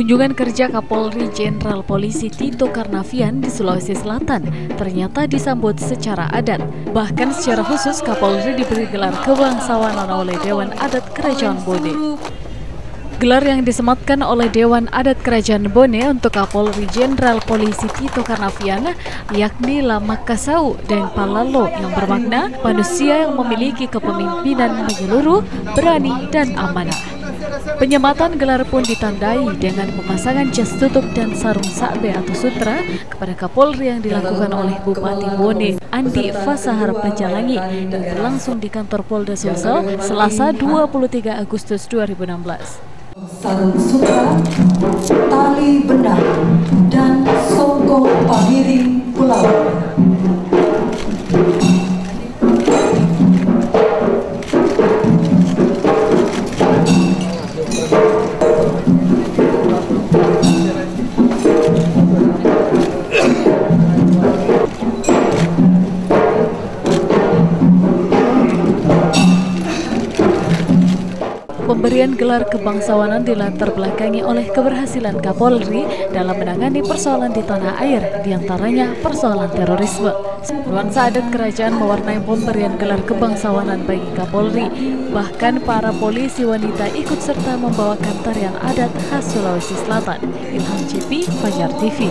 Kunjungan kerja Kapolri Jenderal Polisi Tito Karnavian di Sulawesi Selatan ternyata disambut secara adat. Bahkan secara khusus Kapolri diberi gelar kebangsawanan oleh Dewan Adat Kerajaan Bone. Gelar yang disematkan oleh Dewan Adat Kerajaan Bone untuk Kapolri Jenderal Polisi Tito Karnavian yakni Lama Kasau dan Palalo yang bermakna manusia yang memiliki kepemimpinan menyeluruh, berani, dan amanah. Penyematan gelar pun ditandai dengan pemasangan jas tutup dan sarung sakbe atau sutra kepada Kapolri yang dilakukan oleh Bupati Bone Andi Fasahar Panjalangi dan berlangsung di kantor Polda Sulsel Selasa 23 Agustus 2016. Sarung sutra, tali benang, Thank you. Pemberian gelar kebangsawanan dilatar belakangi oleh keberhasilan Kapolri dalam menangani persoalan di tanah air, di antaranya persoalan terorisme. Nuansa adat kerajaan mewarnai pemberian gelar kebangsawanan bagi Kapolri. Bahkan para polisi wanita ikut serta membawakan tarian adat khas Sulawesi Selatan. Ilham Cipi, Fajar TV.